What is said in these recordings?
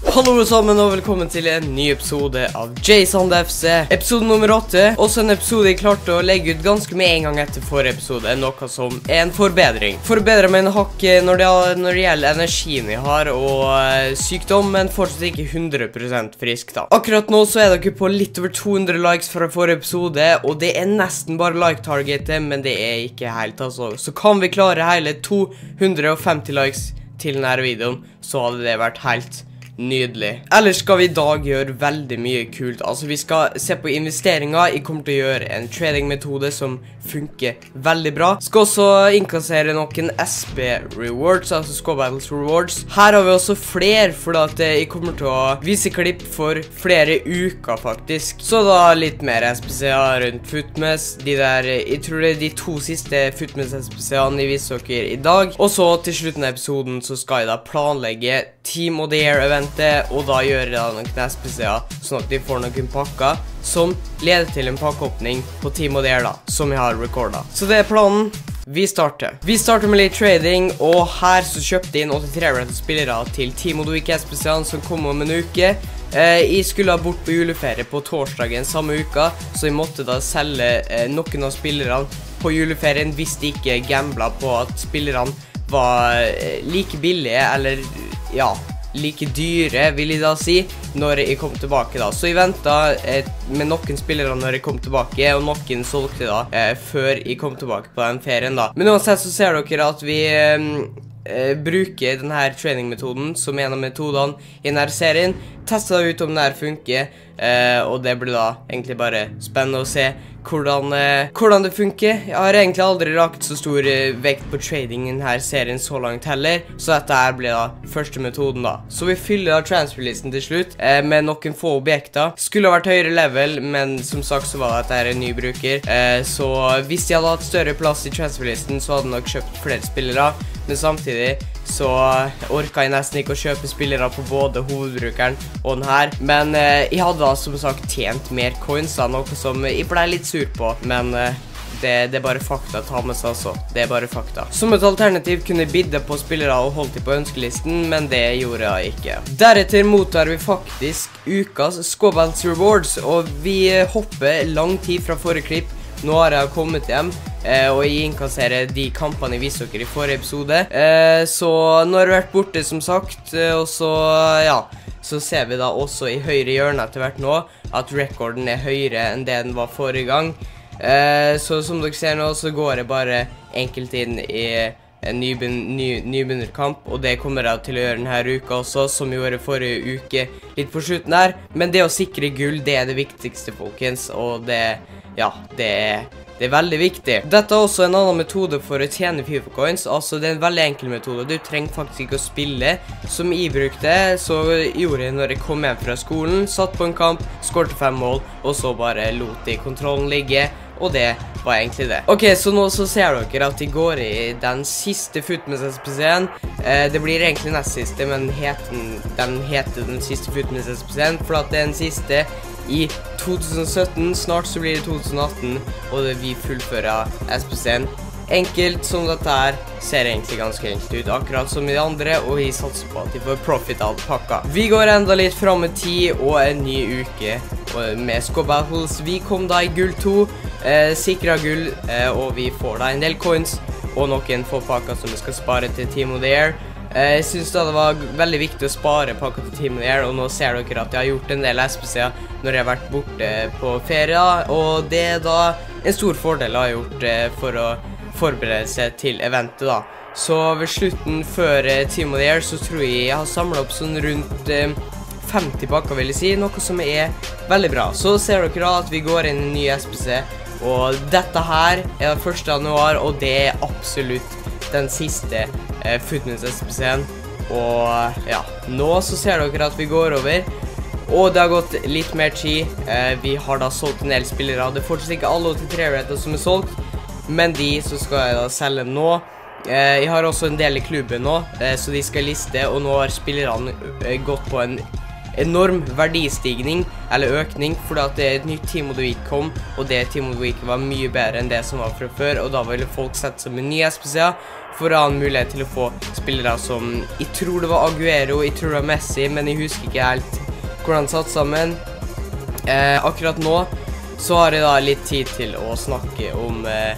Hallo sammen og velkommen til en ny episode av Jason FC. Episode nummer åtte. Også en episode jeg klarte å legge ut ganske med en gang etter forrige episode. Noe som er en forbedring. Forbedrer meg en hakk når det gjelder energien jeg har og eh, sykdom, men fortsatt ikke 100 frisk, da. Akkurat nå så er dere på litt over 200 likes fra forrige episode, og det er nesten bare like-targetet, men det er ikke helt, altså. Så kan vi klare hele 250 likes til denne videoen, så hadde det vært helt Nydelig. Ellers skal vi i dag gjøre veldig mye kult. Altså, vi skal se på investeringer. Jeg kommer til å gjøre en trading-metode som funker veldig bra. Skal også innkassere noen SB rewards, altså Score Battles rewards. Her har vi også flere, for at jeg kommer til å vise klipp for flere uker, faktisk. Så da litt mer SPC-er rundt Footmess. De der, jeg tror det er de to siste Footmess-SPC-ene jeg viser dere i dag. Og så til slutten av episoden så skal jeg da planlegge Team of the Year-event vente, og da gjøre da noen knespesier, sånn at de får noen pakker som leder til en pakkeåpning på Team og der da, som jeg har recorda. Så det er planen. Vi starter. Vi starter med litt trading, og her så kjøpte jeg inn 83 rette spillere til Team Odoike Espesian, som kom om en uke. Eh, jeg skulle ha bort på juleferie på torsdagen samme uka, så jeg måtte da selge eh, noen av spillerne på juleferien hvis de ikke gambla på at spillerne var eh, like billige, eller ja like dyre, vil jeg da si, når jeg kom tilbake, da. Så jeg venta eh, med noen spillere når jeg kom tilbake, og noen solgte da eh, før jeg kom tilbake på den ferien, da. Men uansett så ser dere at vi eh, eh bruker denne trainingmetoden som en av metodene i denne serien. Testa ut om denne funker, eh, og det blir da egentlig bare spennende å se hvordan, eh, hvordan, det funker. Jeg har egentlig aldri lagt så stor eh, vekt på trading i denne serien så langt heller, så dette her blir da første metoden, da. Så vi fyller da transferlisten til slutt eh, med noen få objekter. Skulle ha vært høyere level, men som sagt så var dette her en ny bruker. Eh, så hvis de hadde hatt større plass i transferlisten, så hadde de nok kjøpt flere spillere, men samtidig så orka jeg nesten ikke å kjøpe spillere på både hovedbrukeren og den her. Men eh, jeg hadde da som sagt tjent mer coins, da, noe som jeg ble litt sur på. Men eh, det, det, er bare fakta å ta med seg altså. Det er bare fakta. Som et alternativ kunne jeg bidde på spillere og holdt dem på ønskelisten, men det gjorde jeg ikke. Deretter mottar vi faktisk ukas Squabans Rewards, og vi hopper lang tid fra forrige klipp. Nå har jeg kommet hjem. Eh, og jeg innkasserer de kampene jeg viste dere i forrige episode. Eh, så nå har jeg vært borte, som sagt, eh, og så, ja Så ser vi da også i høyre hjørne etter hvert nå at rekorden er høyere enn det den var forrige gang. Så som dere ser nå, så går jeg bare enkelt inn i en nybegynnerkamp, ny, og det kommer jeg til å gjøre denne uka også, som jeg gjorde forrige uke litt på slutten der. Men det å sikre gull, det er det viktigste, folkens, og det Ja, det er det er veldig viktig. Dette er også en annen metode for å tjene FIFA coins. Altså, det er en veldig enkel metode. Du trenger faktisk ikke å spille. Som jeg brukte, så gjorde jeg når jeg kom hjem fra skolen, satt på en kamp, skårte fem mål, og så bare lot de kontrollen ligge. Og det var egentlig det. Ok, så nå så ser dere at de går i den siste Footmess-SPC-en. Eh, det blir egentlig nest siste, men heten, den heter den siste Footmess-SPC-en, for at det er den siste i 2017. Snart så blir det 2018, og det vi fullfører SPC-en. Enkelt som dette her ser egentlig ganske enkelt ut, akkurat som i de andre, og vi satser på at de får profit av pakka. Vi går enda litt fram i tid og en ny uke med Score Battles. Vi kom da i gull 2, eh, sikra gull, eh, og vi får da en del coins og noen få pakker som vi skal spare til Team of the Air. Eh, jeg synes da det var veldig viktig å spare pakker til Team of the Air, og nå ser dere at jeg har gjort en del SPC-er når jeg har vært borte på ferie, og det er da en stor fordel jeg har gjort eh, for å forberede seg til eventet, da. Så ved slutten før eh, Team of the Air så tror jeg jeg har samlet opp sånn rundt 50 pakker, vil jeg si, noe som er veldig bra. Så ser dere da at vi går inn i en ny SPC, og dette her er 1. januar, og det er absolutt den siste eh, Footness-SPC-en. Og ja, nå så ser dere at vi går over. Og det har gått litt mer tid. Eh, vi har da solgt en del spillere. Det er fortsatt ikke alle 83-rater som er solgt, men de så skal jeg da selge nå. Eh, jeg har også en del i klubben nå, eh, så de skal liste, og nå har spillerne eh, gått på en enorm verdistigning, eller økning, fordi at det er et nytt Team of the Week kom, og det Team of the Week var mye bedre enn det som var fra før, og da ville folk sette seg med nye SPC-er for å ha en mulighet til å få spillere som Jeg tror det var Aguero, jeg tror det var Messi, men jeg husker ikke helt hvordan det satt sammen. Eh, akkurat nå så har jeg da litt tid til å snakke om eh,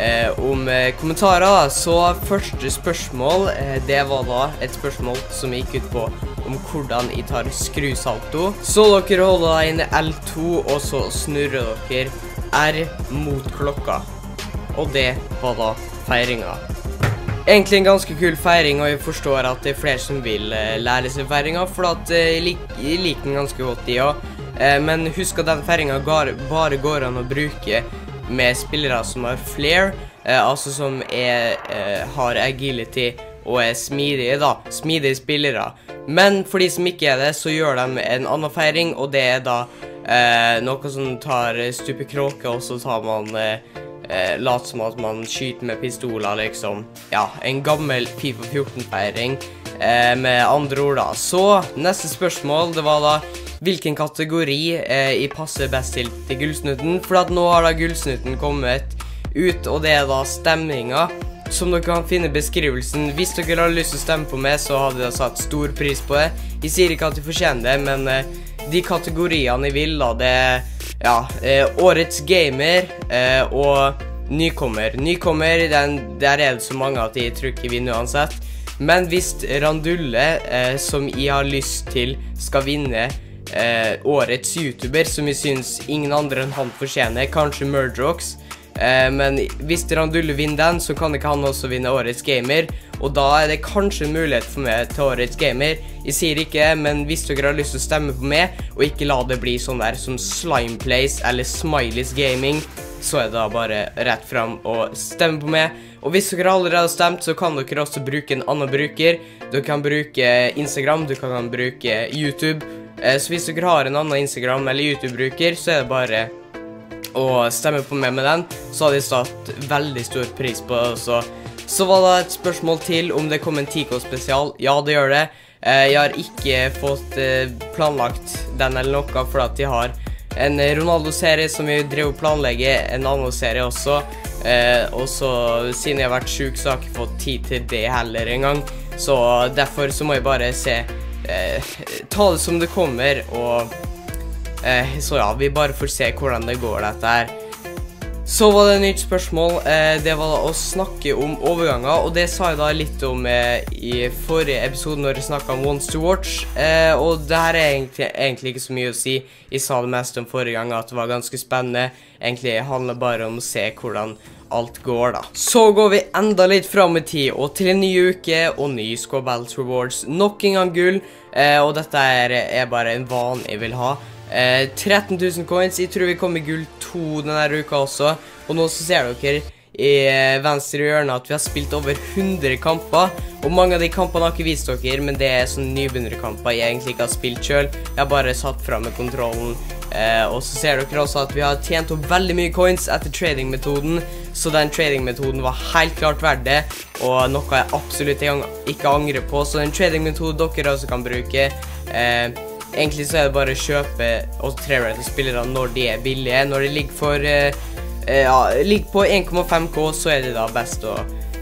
eh, om eh, kommentarer. Så første spørsmål, eh, det var da et spørsmål som gikk ut på om hvordan jeg tar skrusalto. Så dere holder deg inn L2, og så snurrer dere R mot klokka. Og det var da feiringa. Egentlig en ganske kul feiring, og jeg forstår at det er flere som vil eh, lære seg feiringa, for at eh, jeg, lik, jeg liker den ganske godt, de òg. Eh, men husk at den feiringa bare går an å bruke med spillere som har flair, eh, altså som er, eh, har agility og er smidige, da. Smidige spillere. Men for de som ikke er det, så gjør de en annen feiring, og det er da eh, noe som tar stupe kråke, og så tar man eh, eh, Lat som at man skyter med pistoler, liksom. Ja, en gammel Fifa 14-feiring, eh, med andre ord, da. Så neste spørsmål, det var da hvilken kategori eh, passer best til til Gullsnutten. For at nå har da Gullsnutten kommet ut, og det er da stemninga. Som dere kan finne i beskrivelsen. Hvis dere har lyst til å stemme på meg, så hadde jeg satt stor pris på det. Jeg sier ikke at jeg fortjener det, men eh, de kategoriene jeg vil, da, det er ja, eh, årets gamer eh, og nykommer. Nykommer, den, der er det så mange at jeg tror ikke vinner uansett. Men hvis Randulle, som jeg har lyst til, skal vinne eh, årets YouTuber, som jeg syns ingen andre enn han fortjener, kanskje Murdrox, men hvis Randulle vinner den, så kan ikke han også vinne Årets gamer. Og da er det kanskje en mulighet for meg til Årets gamer. Jeg sier ikke, men hvis dere har lyst til å stemme på meg, og ikke la det bli sånn der som Slimeplace eller Smileys Gaming, så er det da bare rett fram og stemme på meg. Og hvis dere allerede har stemt, så kan dere også bruke en annen bruker. Dere kan bruke Instagram, dere kan bruke YouTube. Eh, så hvis dere har en annen Instagram- eller YouTube-bruker, så er det bare og stemme på meg med den, så hadde jeg satt veldig stor pris på det. også. så var det et spørsmål til om det kom en Tico-spesial. Ja, det gjør det. Eh, jeg har ikke fått eh, planlagt den eller noe, for at jeg har en Ronaldo-serie som vi driver og planlegger, en annen serie også. Eh, og så, siden jeg har vært sjuk, så har jeg ikke fått tid til det heller engang. Så derfor så må jeg bare se Ta det som det kommer, og Eh, så ja, vi bare får se hvordan det går, dette her. Så var det et nytt spørsmål. Eh, det var da å snakke om overganger, og det sa jeg da litt om eh, i forrige episode når jeg snakka om Wants to Watch. Eh, og det her er egentlig, egentlig, ikke så mye å si. Jeg sa det mest om forrige gang, at det var ganske spennende. Egentlig handler bare om å se hvordan alt går, da. Så går vi enda litt fram i tid, og til en ny uke og ny Squabelt Rewards. Nok en gang gull, eh, og dette er, er bare en vane jeg vil ha. Eh, 13 000 coins. Jeg tror vi kom i gull 2 denne uka også. Og nå så ser dere i eh, venstre hjørne at vi har spilt over 100 kamper. Og mange av de kampene har ikke vist dere, men det er sånne nybegynnerkamper jeg egentlig ikke har spilt sjøl. Jeg har bare satt fram med kontrollen. Eh, og så ser dere også at vi har tjent opp veldig mye coins etter tradingmetoden. Så den tradingmetoden var helt klart verdt det, og noe jeg absolutt ikke angrer på. Så den tradingmetoden dere også kan bruke. Eh, Egentlig så er det bare å kjøpe og tre-rate spillere når de er billige. Når de ligger for eh, eh ja, ligger på 1,5K, så er det da best å,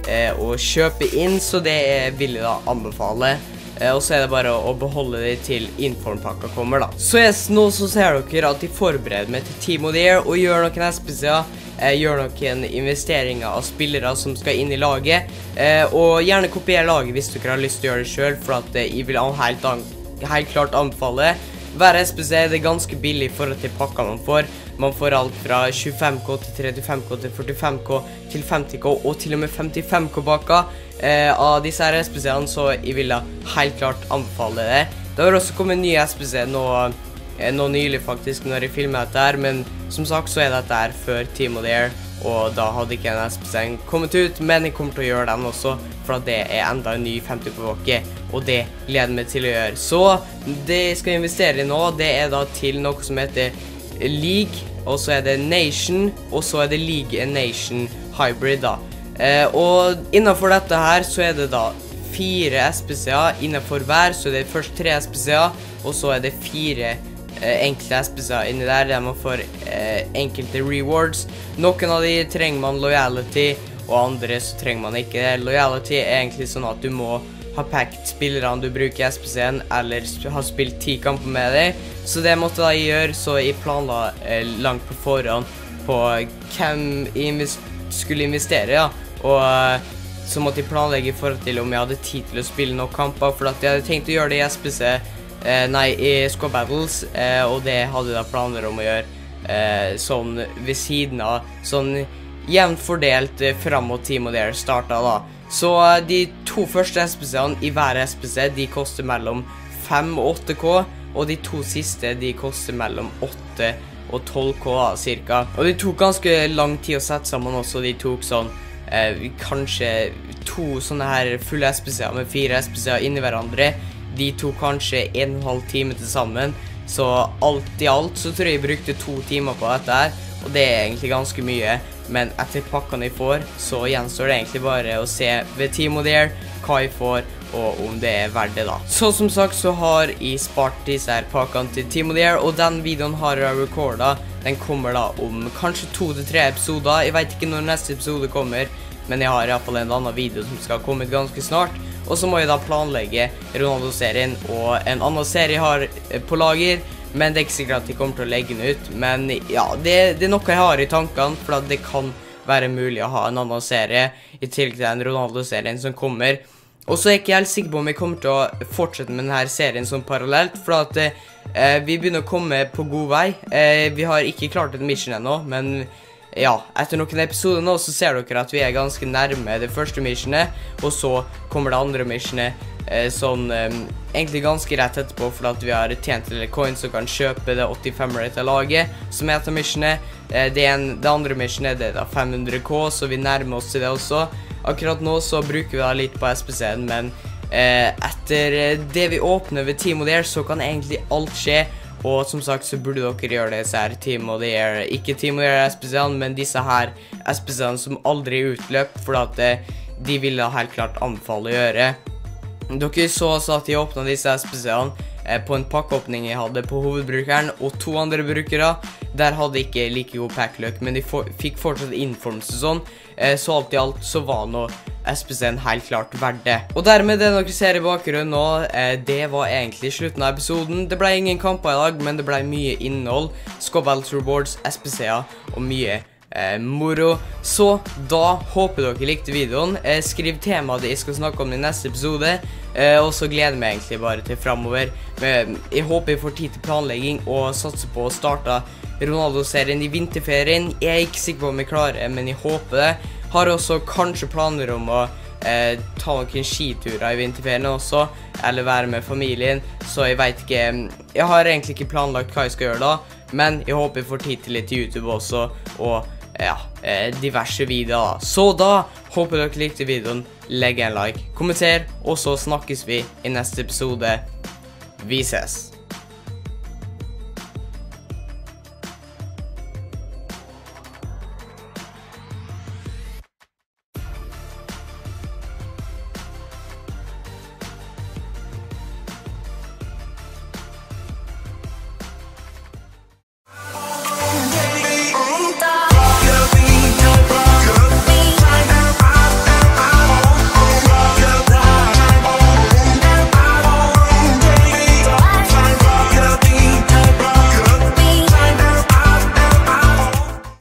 eh, å kjøpe inn, så det vil jeg da anbefale. Eh, og så er det bare å, beholde det til informpakka kommer, da. Så yes, nå så ser dere at de forbereder meg til Team of the Year og gjør noen SPC-er. Eh, gjør noen investeringer av spillere som skal inn i laget. Eh, og gjerne kopier laget hvis dere har lyst til å gjøre det sjøl, for at jeg vil ha en helt annen helt klart anbefale. Hver SPC er det ganske billig i forhold til pakka man får. Man får alt fra 25K til 35K til 45K til 50K og til og med 55K-bakka eh, av disse her SPC-ene, så jeg ville helt klart anbefale det. Det har også kommet en ny SPC nå, eh, nå nylig, faktisk, når jeg filmer dette her, men som sagt så er dette her før Team of the Year, Og da hadde ikke en SPC kommet ut, men jeg kommer til å gjøre den også, for det er enda en ny 50 på bakke, og det gleder meg til å gjøre. Så det jeg skal investere i nå, det er da til noe som heter League, og så er det Nation, og så er det League and Nation Hybrid, da. Eh, og innenfor dette her så er det da fire SPC-er innenfor hver, så det er først tre SPC-er, og så er det fire eh, enkle SPC-er inni der, der man får eh, enkelte rewards. Noen av de trenger man loyalty, og andre så trenger man ikke det. Loyalty er egentlig sånn at du må ha packet spillerne du bruker i SPC-en, eller har spilt ti kamper med dem. Så det måtte jeg gjøre, så jeg planla eh, langt på forhånd på hvem jeg invest skulle investere, ja. Og eh, så måtte jeg planlegge i forhold til om jeg hadde tid til å spille nok kamper, for at jeg hadde tenkt å gjøre det i SPC, eh, nei, i Squad Battles, eh, og det hadde jeg da planer om å gjøre eh, sånn ved siden av, sånn jevnt fordelt eh, fram mot Team of Dare starta da. Så de to første SPC-ene i hver SPC, de koster mellom 5 og 8K, og de to siste, de koster mellom 8 og 12K cirka. Og det tok ganske lang tid å sette sammen også, de tok sånn eh, kanskje to sånne her fulle SPC-er med fire SPC-er inni hverandre. De tok kanskje en og en halv time til sammen, så alt i alt så tror jeg jeg brukte to timer på dette her, og det er egentlig ganske mye. Men etter pakkene jeg får, så gjenstår det egentlig bare å se ved Team Year hva jeg får, og om det er verdt det, da. Så som sagt så har jeg spart disse her pakkene til Team Year, og den videoen har jeg recorda. Den kommer da om kanskje to til tre episoder. Jeg vet ikke når neste episode kommer, men jeg har iallfall en annen video som skal komme ut ganske snart. Og så må jeg da planlegge Ronaldo-serien og en annen serie jeg har eh, på lager. Men det er ikke sikkert at de kommer til å legge den ut. Men ja, det, det er noe jeg har i tankene, for det kan være mulig å ha en annen serie i tillegg til den Ronaldo-serien som kommer. Og så er jeg ikke helt sikker på om vi kommer til å fortsette med denne serien som parallelt, for at eh, vi begynner å komme på god vei. Eh, vi har ikke klart et mission ennå, men ja, etter noen episoder nå så ser dere at vi er ganske nærme det første missionet, og så kommer det andre missionet sånn eh, egentlig ganske rett etterpå, for at vi har tjent litt coins og kan kjøpe det 85-rata laget som heter missionet. Eh, det, en, det, andre missionet det er da 500K, så vi nærmer oss til det også. Akkurat nå så bruker vi da litt på SPC-en, men eh, etter det vi åpner ved Team of the Air, så kan egentlig alt skje. Og som sagt så burde dere gjøre det disse her Team of the Air, ikke Team of the Air SPC-ene, men disse her SPC-ene som aldri utløp, for at eh, de vil da helt klart anbefale å gjøre. Dere så også at jeg åpna disse SPC-ene eh, på en pakkeåpning jeg hadde på hovedbrukeren, og to andre brukere. Der hadde jeg ikke like god packluck, men de fikk fortsatt informelse sånn. Eh, så alt i alt så var nå SPC-en helt klart verdt det. Og dermed det dere ser i bakgrunnen nå, eh, det var egentlig slutten av episoden. Det ble ingen kamper i dag, men det ble mye innhold. Scobalt Rewards, SPC-er og mye Eh, moro. Så da håper dere likte videoen. Eh, skriv temaet jeg skal snakke om i neste episode. Eh, og så gleder jeg meg egentlig bare til framover. Jeg håper jeg får tid til planlegging og satser på å starte Ronaldo-serien i vinterferien. Jeg er ikke sikker på om jeg klarer det, men jeg håper det. Har også kanskje planer om å eh, ta noen skiturer i vinterferien også, eller være med familien, så jeg veit ikke Jeg har egentlig ikke planlagt hva jeg skal gjøre da, men jeg håper jeg får tid til litt YouTube også, og ja, eh, diverse videoer. Så da håper dere likte videoen. Legg en like, kommenter, og så snakkes vi i neste episode. Vi ses.